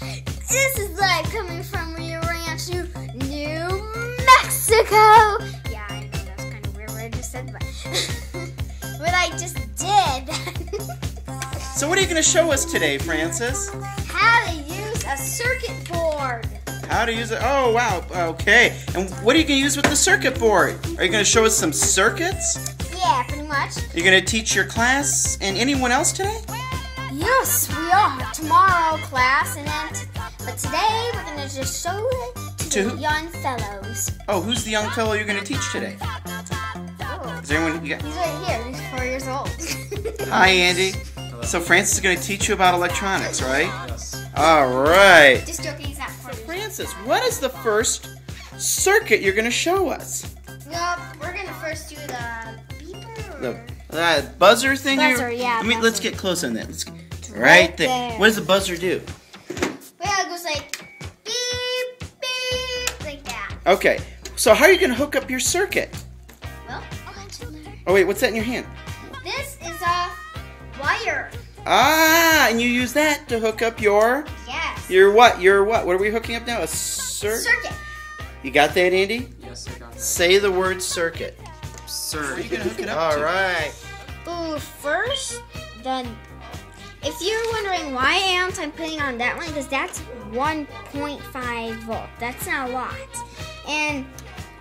This is live coming from Rio Rancho, New Mexico. Yeah, I know that's kind of weird what I just said, but what I just did. So what are you going to show us today, Frances? How to use a circuit board. How to use it? Oh, wow. Okay. And what are you going to use with the circuit board? Are you going to show us some circuits? Yeah, pretty much. You're you going to teach your class and anyone else today? Yes, we are. Tomorrow, class, and then, t- but today we're gonna just show it to, To the who? young fellows. Oh, who's the young fellow you're going to teach today? Oh, Is there anyone you got? he's right here. He's four years old. Hi, Andy. So Frances is going to teach you about electronics, right? Yes. All right. just joking. He's not four years old. Frances, what is the first circuit you're going to show us? Well, we're gonna first do the beeper. The uh, buzzer thing Buzzer, here? yeah, Let me, let's get close on that. Let's get, right, right there. there. What does the buzzer do? Well, it goes like beep beep like that. Okay, so how are you going to hook up your circuit? Well, I'll let you learn. Oh, wait, what's that in your hand? This is a wire. Ah, and you use that to hook up your, Yes. your what? Your what? What are we hooking up now? A cir- Circuit. You got that, Andy? Yes, I got it. Say the word circuit. Sir. you going to hook it up All right. Ooh, first, then, if you're wondering why aren't I putting on that one, because that's 1.5 volt. That's not a lot. And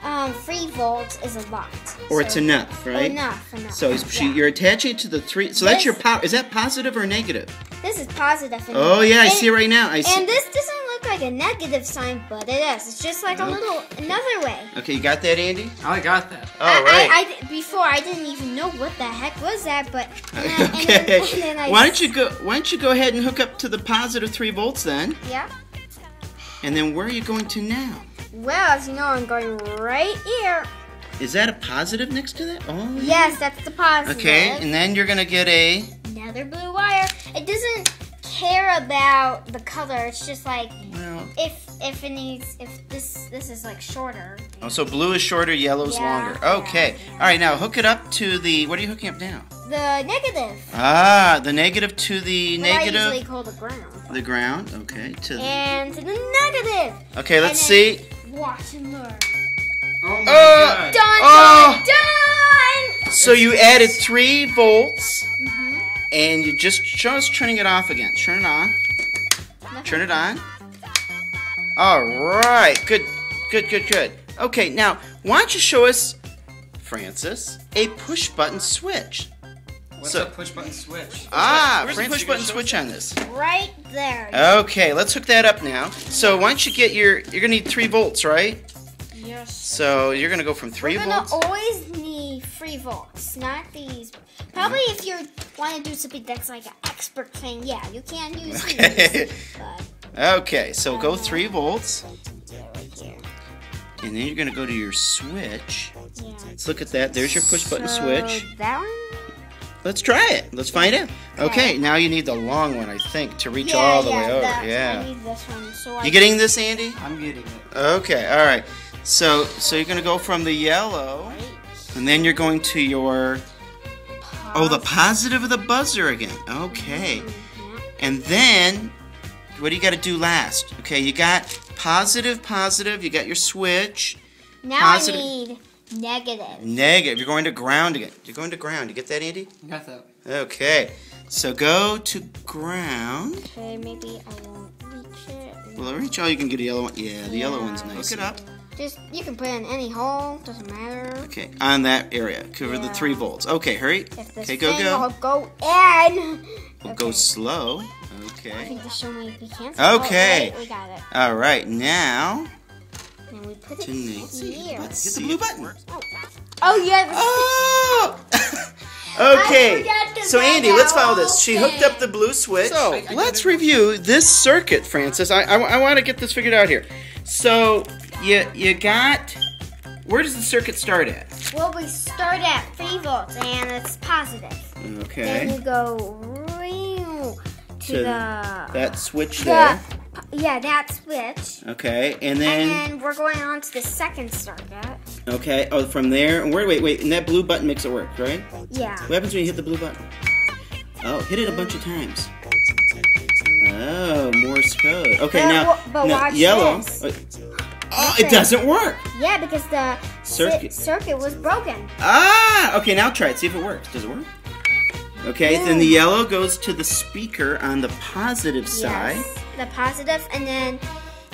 um, 3 volts is a lot. Or So- it's enough, right? Enough, enough. So Yeah. you're attaching it to the three. So that's your power. Is that positive or negative? This is positive. Oh yeah, I and- see it right now. I see. And this doesn't like a negative sign, but it is. It's just like a little, another way. Okay, you got that, Andy? Oh, I got that. All I, right. I, I, before I didn't even know what the heck was that, but and then, and okay. then, and then I why don't you go? Why don't you go ahead and hook up to the positive three volts then? Yeah. And then where are you going to now? Well, as you know, I'm going right here. Is that a positive next to that? Oh. yeah. Yes, that's the positive. Okay, and then you're gonna get a. Another blue wire. It doesn't care about the color. It's just like Well. if if it needs if this this is like shorter. Oh, so blue is shorter, yellow's Yeah, longer. Okay. yeah. All right, now hook it up to the. What are you hooking up now? The negative. Ah, the negative to the what I usually negative. call the ground. The ground. Okay. To the. And to the negative. Okay, let's and see. Watch and learn. Oh my Oh! god. Done, Oh! done, done. So you added three volts, Mhm. And you just show us turning it off again. Turn it on. Turn it on. All right. Good. Good. Good. Good. Okay. Now, why don't you show us, Frances, a push button switch? What's So- a push button switch? Ah, Where's the Frances, push push button button switch on this. Right there. Okay, let's hook that up now. So why don't you get your? You're gonna need three volts, right? Yes. So you're gonna go from 3 We're gonna volts. always need three volts, not these. Probably if you want to do something that's like an expert thing, yeah, you can use Okay. these. But Okay, so go uh, three volts, right and then you're gonna go to your switch. Yeah. Let's look at that. There's your push button So, switch. That one? Let's try it. Let's find it. Okay, Okay. now you need the long one, I think, to reach yeah, all the yeah, way over. that- I Yeah. need this one. So I You getting this, Andy? I'm getting it. Okay, all right. So, so you're gonna go from the yellow, and then you're going to your oh, the positive of the buzzer again. Okay, Yeah. and then what do you got to do last? Okay, you got positive, positive. You got your switch. Now Positive. I need negative. Negative. You're going to ground again. You're going to ground. You get that, Andy? Got that. Okay. So go to ground. Okay, maybe I won't reach it. Well, reach all you can get a yellow one. Yeah, the yellow one's nice. Look it up. Just you can put it in any hole, doesn't matter. Okay, on that area. Cover the three volts. Okay, hurry. Okay, go, thing go. will go in. We'll go Okay. slow. I Okay. think the show might be canceled. Oh, okay. Oh, wait, we got it. All right, now And we put it to Nancy. here. Let's hit the blue button. Oh, oh yeah. this- Oh! Okay. So Andy, let's follow this. She hooked up the blue switch. So I- I let's review this circuit, Frances. I, I, want to get this figured out here. So you you got. Where does the circuit start at? Well, we start at three volts and it's positive. Okay. Then you go to, To the That switch the there. yeah that switch. Okay, and And then then we're going on to the second circuit. okay. Oh, from there. and Wait, wait, wait. And that blue button makes it work, right? Yeah. What happens when you hit the blue button? Oh, hit it a bunch of times. Oh, Oh, Morse code. Okay, But now, but now yellow. this. Oh, Oh, it doesn't work. Yeah, because the Circuit. ci- circuit was broken. Ah, okay, now try it. See if it works. Does it work? Okay, then the yellow goes to the speaker on the positive side. Yes, the positive, and then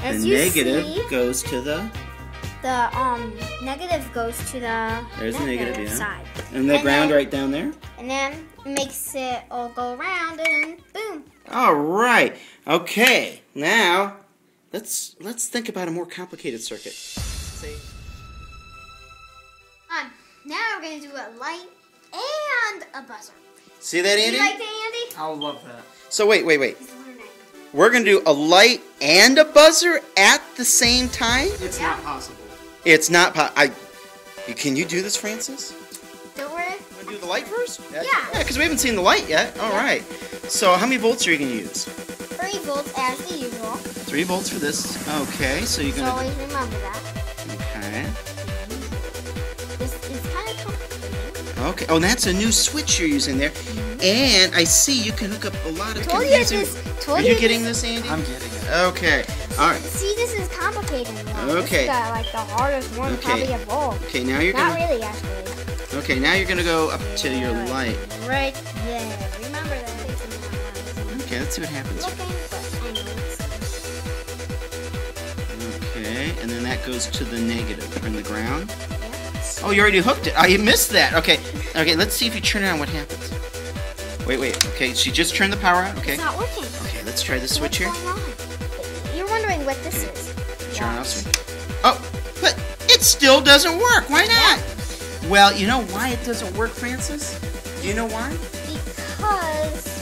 The you negative see, goes to the the um negative goes to the There's negative, yeah. side, and the And ground then- right down there. and then makes it all go around, and boom. All right. Okay. Now, let's let's think about a more complicated circuit. Um, now we're gonna do a light and a buzzer. See that, Andy? you like that, Andy? I'll love that. so wait, wait, wait. He's learning. We're gonna do a light and a buzzer at the same time. It's Yeah. not possible. It's not. Po- I. Can you do this, Frances? Don't worry. Want to do the light first? Yeah. Yeah, because we haven't seen the light yet. All Yeah. right. So how many volts are you gonna use? Three volts as the usual. Three volts for this. Okay. So you're gonna. always remember that. Okay. This is kind of complicated. Okay. Oh, that's a new switch you're using there. Mm-hmm. And I see you can hook up a lot of Told you confusing. this. Told Are you you getting this, Andy? I'm getting it. Okay. All right. See, this is complicated. One. Okay. This is the, like the hardest one Okay. probably of all. Okay. Now you're Not gonna. really, actually. Okay. Now you're gonna go up to your light. Right there. Remember that. Okay. Let's see what happens. looking, but anyways. Okay. And then that goes to the negative from the ground. Yeah. Oh, you already hooked it. Oh, you missed that. Okay. Okay. Let's see if you turn it on. What happens? Wait. Wait. Okay. She just turned the power on. Okay. It's not working. Okay. Let's try the switch here. What's going on? You're wondering what this is. Turn off switch. Oh, but it still doesn't work. Why not? Well, you know why it doesn't work, Frances? Do you know why? Because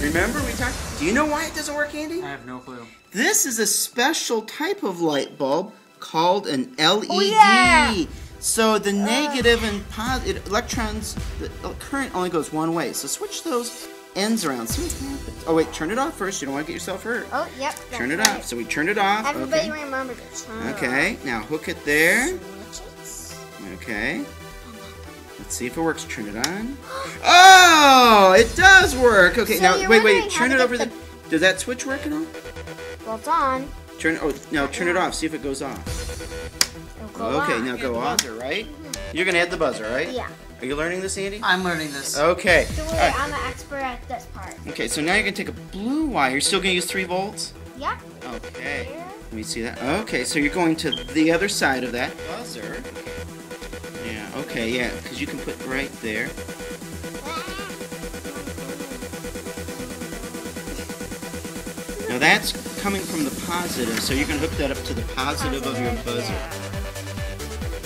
Remember we talked. Do you know why it doesn't work, Andy? I have no clue. This is a special type of light bulb called an LED. Oh, yeah. So the negative and positive electrons, the uh, current only goes one way. So switch those ends around. See what happens. Oh wait, turn it off first. You don't want to get yourself hurt. oh yep. turn it that's off. So we turned it off. Everybody okay. remember to turn it Okay. Now hook it there. off. Switches. Okay. Let's see if it works. Turn it on. Oh, it does work. Okay, So now wait, wait. Turn it over the- the. Does that switch work at all? Well, it's on. Turn. Oh, now Turn it off. See if it goes off. Go okay, on. now go the off. buzzer, right? Mm-hmm. You're gonna add the buzzer, right? Yeah. Are you learning this, Andy? I'm learning this. Okay. Don't All worry, right. I'm an expert at this part. Okay. So now you're gonna take a blue wire. You're still gonna use three volts. Yep. Okay. Here. Let me see that. Okay. So you're going to the other side of that buzzer. Yeah. Okay. Yeah. Because you can put right there. Now that's coming from the positive, so you're gonna hook that up to the positive of your buzzer.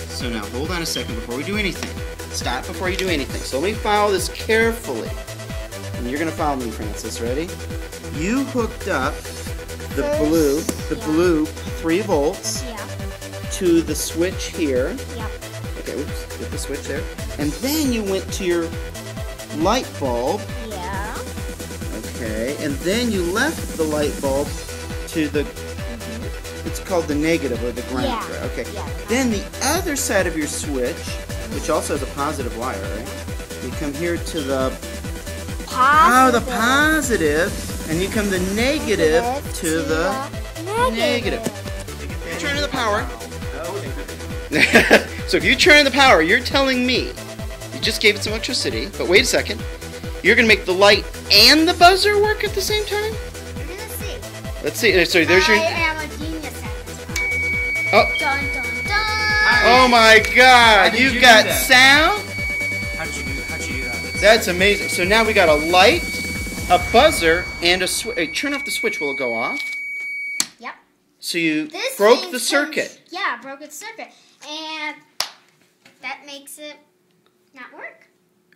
So now hold on a second before we do anything. Stop before you do anything. So let me follow this carefully. And you're gonna follow me, Frances. Ready? You hooked up the First, blue, the yeah. blue three volts Yeah. to the switch here. Yep. Okay, oops, get the switch there. And then you went to your light bulb Yeah. Okay, and then you left the light bulb to the. It's called the negative or the ground. Yeah, right? Okay. yeah. Then the other side of your switch, which also has a positive wire, right? You come here to the positive. oh the positive, and you come the negative to the negative. negative. Turn on the power. so if you turn on the power, you're telling me you just gave it some electricity. But wait a second, you're gonna make the light and the buzzer work at the same time. We're gonna see. Let's see. Uh, so there's your. I am a genius at this part. Oh, Dun dun dun. oh my God! did You've you got do that? sound. How'd you do? How'd you do that? That's amazing. So now we got a light, a buzzer, and a switch. Turn off the switch. Will it go off? Yep. So you This broke the turns- circuit. Yeah, broke the circuit, and that makes it not work.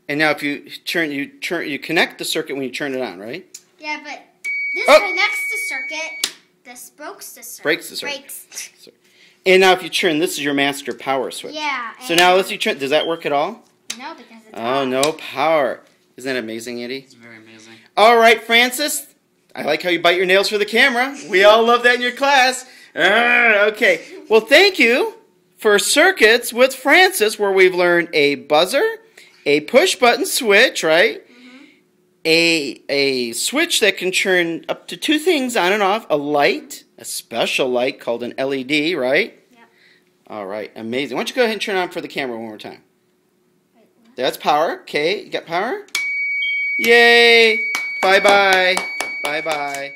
And now if you turn, you turn, you connect the circuit when you turn it on, right? Yeah, but this Oh. connects the circuit. This breaks the circuit. Breaks the circuit. Breaks. And now if you turn, this is your master power switch. Yeah. So now let's see. Turn. Does that work at all? No, because it's Oh, on. no power. Isn't that amazing, Eddie? It's very amazing. All right, Frances. I like how you bite your nails for the camera. We all love that in your class. Ah, okay. Well, thank you for Circuits with Frances, where we've learned a buzzer, a push button switch, right? Mm-hmm. a a switch that can turn up to two things on and off. A light, a special light called an LED, right? Yep. All right, amazing. Why don't you go ahead and turn on for the camera one more time? That's power. Okay, you got power? Yay! Bye bye. Bye bye.